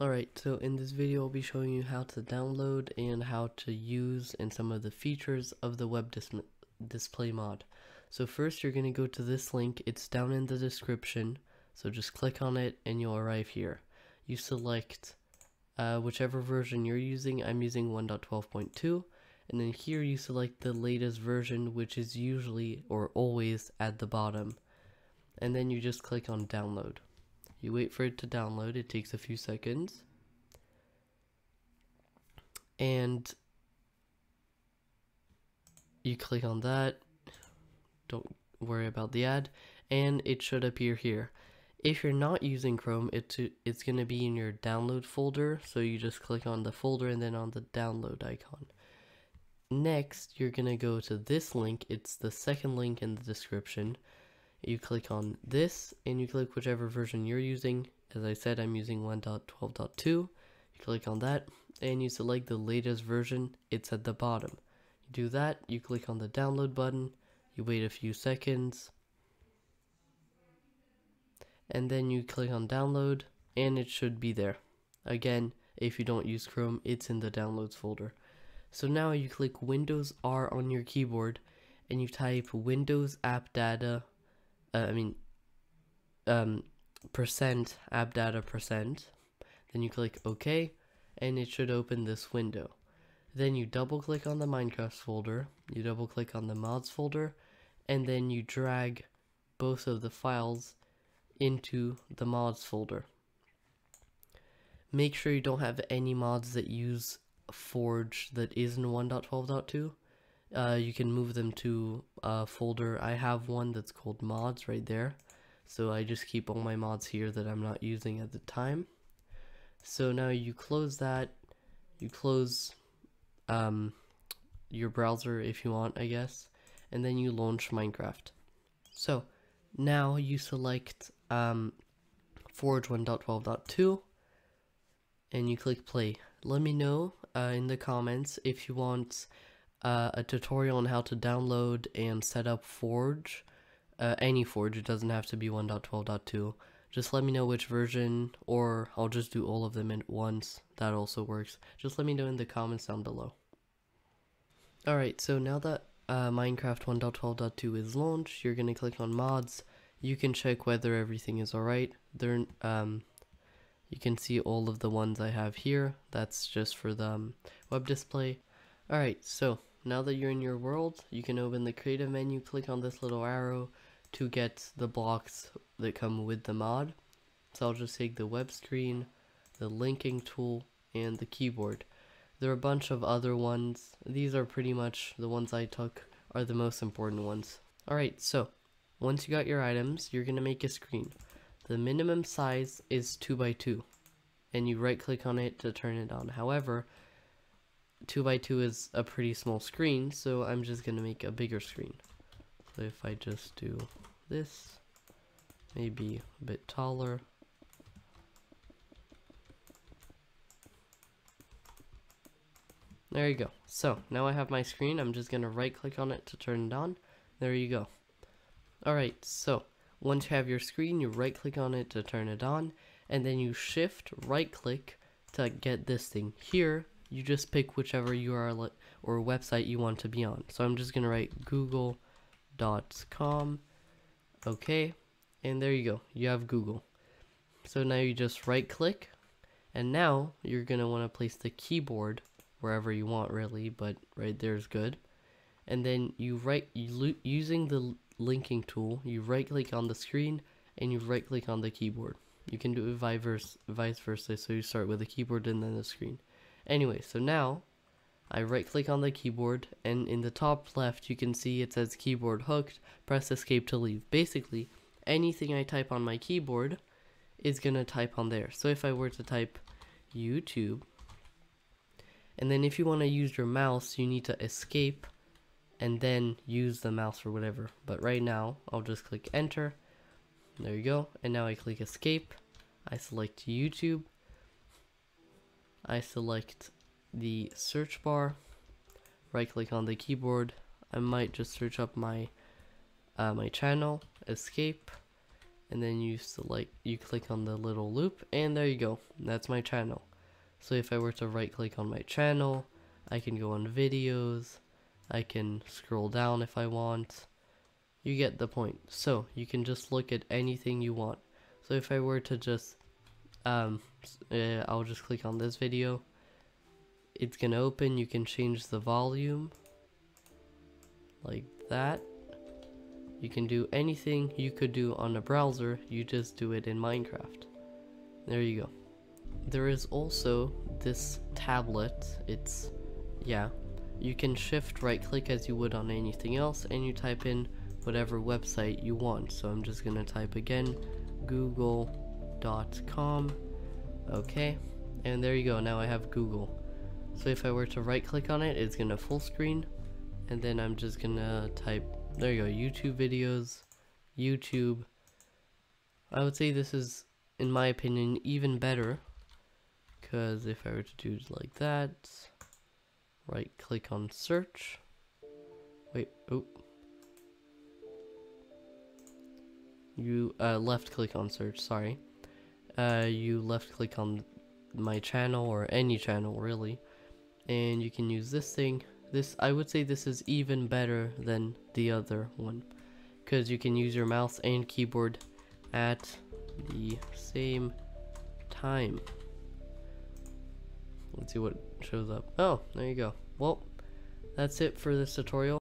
Alright, so in this video I'll be showing you how to download and how to use and some of the features of the web dis display mod. So first you're going to go to this link, it's down in the description, so just click on it and you'll arrive here. You select uh, whichever version you're using, I'm using 1.12.2, and then here you select the latest version which is usually or always at the bottom, and then you just click on download. You wait for it to download, it takes a few seconds. And you click on that, don't worry about the ad, and it should appear here. If you're not using Chrome, it's, it's going to be in your download folder, so you just click on the folder and then on the download icon. Next, you're going to go to this link, it's the second link in the description, you click on this and you click whichever version you're using. As I said, I'm using 1.12.2. You click on that and you select the latest version. It's at the bottom. You do that, you click on the download button, you wait a few seconds, and then you click on download and it should be there. Again, if you don't use Chrome, it's in the downloads folder. So now you click Windows R on your keyboard and you type Windows App Data uh, I mean, um, percent app data percent. Then you click OK, and it should open this window. Then you double click on the Minecraft folder, you double click on the mods folder, and then you drag both of the files into the mods folder. Make sure you don't have any mods that use Forge that isn't 1.12.2 uh, you can move them to a folder. I have one that's called mods right there. So I just keep all my mods here that I'm not using at the time. So now you close that, you close um, your browser if you want, I guess, and then you launch Minecraft. So now you select um, Forge 1.12.2 and you click play. Let me know uh, in the comments if you want uh, a tutorial on how to download and set up Forge. Uh, any Forge, it doesn't have to be 1.12.2. Just let me know which version, or I'll just do all of them at once. That also works. Just let me know in the comments down below. Alright, so now that uh, Minecraft 1.12.2 is launched, you're going to click on mods. You can check whether everything is alright. There, um, you can see all of the ones I have here. That's just for the um, web display. Alright, so now that you're in your world, you can open the creative menu, click on this little arrow to get the blocks that come with the mod. So I'll just take the web screen, the linking tool, and the keyboard. There are a bunch of other ones. These are pretty much the ones I took are the most important ones. Alright, so once you got your items, you're going to make a screen. The minimum size is 2 by 2 and you right click on it to turn it on. However, 2 by 2 is a pretty small screen, so I'm just going to make a bigger screen. So if I just do this, maybe a bit taller. There you go. So now I have my screen. I'm just going to right click on it to turn it on. There you go. Alright, so once you have your screen, you right click on it to turn it on. And then you shift right click to get this thing. Here, you just pick whichever URL or website you want to be on. So I'm just going to write google.com. Okay. And there you go. You have Google. So now you just right click. And now you're going to want to place the keyboard wherever you want really, but right there is good. And then you right you using the linking tool, you right click on the screen and you right click on the keyboard. You can do it vice versa, so you start with the keyboard and then the screen. Anyway, so now I right click on the keyboard and in the top left you can see it says keyboard hooked, press escape to leave. Basically, anything I type on my keyboard is gonna type on there. So if I were to type YouTube, and then if you want to use your mouse, you need to escape and then use the mouse or whatever. But right now, I'll just click enter. There you go. And now I click escape. I select YouTube. I select the search bar, right click on the keyboard. I might just search up my uh, my channel, escape, and then you select you click on the little loop and there you go. That's my channel. So if I were to right click on my channel I can go on videos I can scroll down if I want. You get the point. So you can just look at anything you want. So if I were to just um uh, I'll just click on this video. It's gonna open. You can change the volume. Like that. You can do anything you could do on a browser, you just do it in Minecraft. There you go. There is also this tablet, it's, yeah, you can shift right click as you would on anything else and you type in whatever website you want. So I'm just gonna type again, google.com, okay, and there you go, now I have Google. So if I were to right click on it, it's gonna full screen, and then I'm just gonna type there you go, YouTube videos, YouTube. I would say this is, in my opinion, even better. Because if I were to do like that, right click on search. Wait, oh. You, uh, left click on search, sorry. Uh, you left click on my channel or any channel really. And you can use this thing this I would say this is even better than the other one because you can use your mouse and keyboard at the same time. Let's see what shows up. Oh, there you go. Well, that's it for this tutorial.